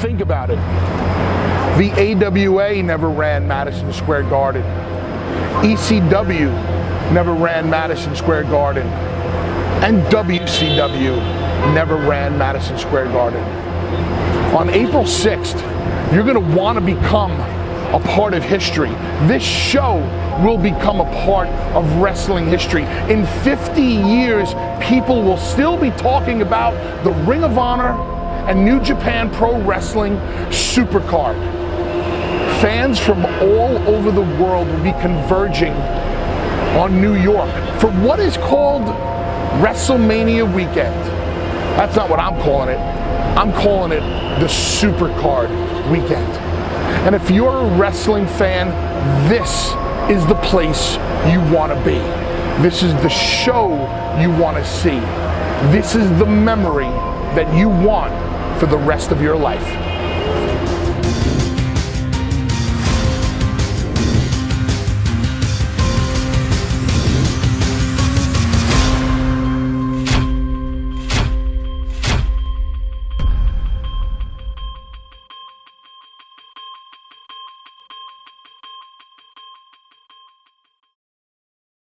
Think about it. The AWA never ran Madison Square Garden. ECW never ran Madison Square Garden. And WCW never ran Madison Square Garden. On April 6th, you're going to want to become a part of history. This show will become a part of wrestling history. In 50 years, people will still be talking about the Ring of Honor and New Japan Pro Wrestling Supercard. Fans from all over the world will be converging on New York for what is called WrestleMania weekend. That's not what I'm calling it. I'm calling it the Supercard weekend. And if you're a wrestling fan, this is the place you want to be. This is the show you want to see. This is the memory that you want for the rest of your life.